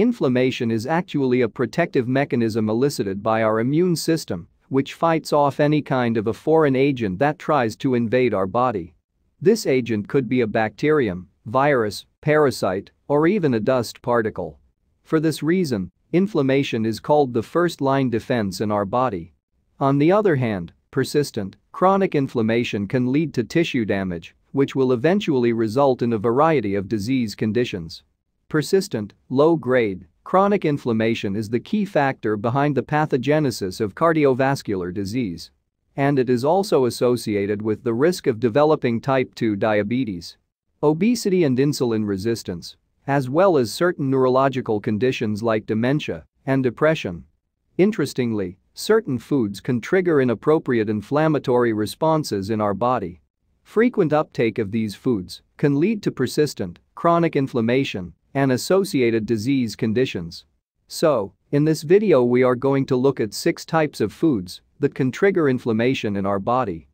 Inflammation is actually a protective mechanism elicited by our immune system, which fights off any kind of a foreign agent that tries to invade our body. This agent could be a bacterium, virus, parasite, or even a dust particle. For this reason, inflammation is called the first-line defense in our body. On the other hand, persistent, chronic inflammation can lead to tissue damage, which will eventually result in a variety of disease conditions. Persistent, low-grade, chronic inflammation is the key factor behind the pathogenesis of cardiovascular disease. And it is also associated with the risk of developing type 2 diabetes, obesity and insulin resistance, as well as certain neurological conditions like dementia and depression. Interestingly, certain foods can trigger inappropriate inflammatory responses in our body. Frequent uptake of these foods can lead to persistent, chronic inflammation and associated disease conditions. So, in this video we are going to look at 6 types of foods that can trigger inflammation in our body.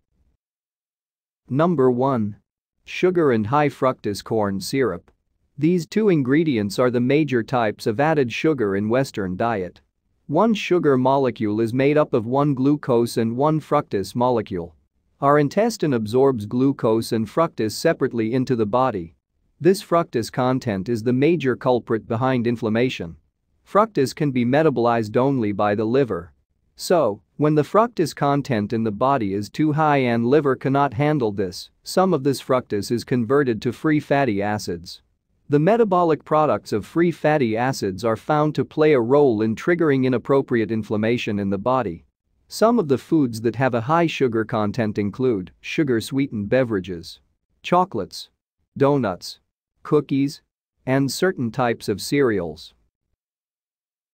Number 1. Sugar and high fructose corn syrup. These two ingredients are the major types of added sugar in Western diet. One sugar molecule is made up of one glucose and one fructose molecule. Our intestine absorbs glucose and fructose separately into the body this fructose content is the major culprit behind inflammation. Fructose can be metabolized only by the liver. So, when the fructose content in the body is too high and liver cannot handle this, some of this fructose is converted to free fatty acids. The metabolic products of free fatty acids are found to play a role in triggering inappropriate inflammation in the body. Some of the foods that have a high sugar content include sugar-sweetened beverages, chocolates, donuts, cookies, and certain types of cereals.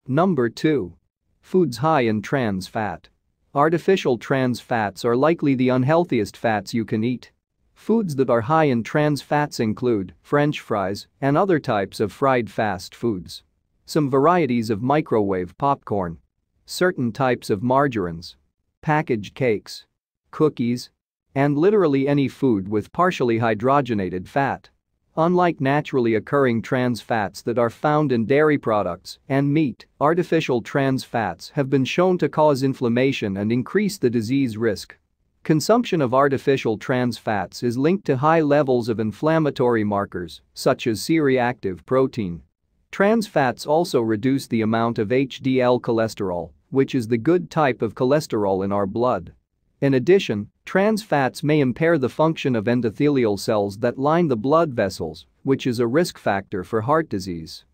Number 2. Foods high in trans fat. Artificial trans fats are likely the unhealthiest fats you can eat. Foods that are high in trans fats include french fries and other types of fried fast foods. Some varieties of microwave popcorn. Certain types of margarines. Packaged cakes. Cookies. And literally any food with partially hydrogenated fat. Unlike naturally occurring trans fats that are found in dairy products and meat, artificial trans fats have been shown to cause inflammation and increase the disease risk. Consumption of artificial trans fats is linked to high levels of inflammatory markers, such as C-reactive protein. Trans fats also reduce the amount of HDL cholesterol, which is the good type of cholesterol in our blood. In addition, trans fats may impair the function of endothelial cells that line the blood vessels, which is a risk factor for heart disease.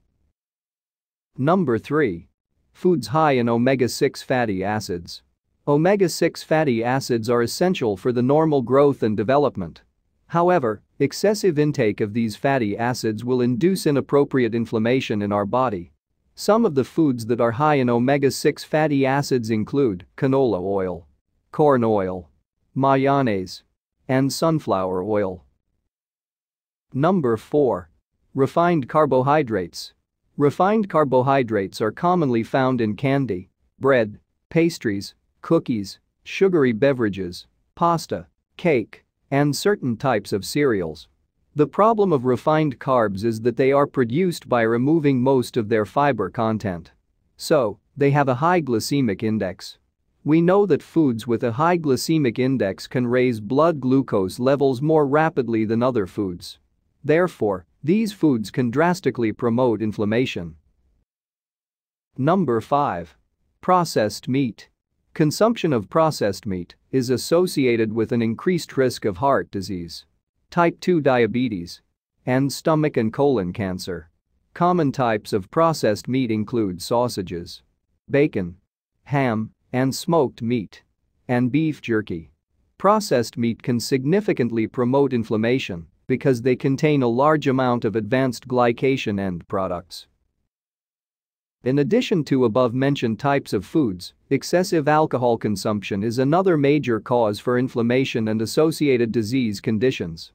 Number 3. Foods high in omega-6 fatty acids. Omega-6 fatty acids are essential for the normal growth and development. However, excessive intake of these fatty acids will induce inappropriate inflammation in our body. Some of the foods that are high in omega-6 fatty acids include canola oil, corn oil, mayonnaise, and sunflower oil. Number 4. Refined carbohydrates. Refined carbohydrates are commonly found in candy, bread, pastries, cookies, sugary beverages, pasta, cake, and certain types of cereals. The problem of refined carbs is that they are produced by removing most of their fiber content. So, they have a high glycemic index. We know that foods with a high glycemic index can raise blood glucose levels more rapidly than other foods. Therefore, these foods can drastically promote inflammation. Number 5. Processed meat. Consumption of processed meat is associated with an increased risk of heart disease, type 2 diabetes, and stomach and colon cancer. Common types of processed meat include sausages, bacon, ham, and smoked meat. And beef jerky. Processed meat can significantly promote inflammation because they contain a large amount of advanced glycation end products. In addition to above-mentioned types of foods, excessive alcohol consumption is another major cause for inflammation and associated disease conditions.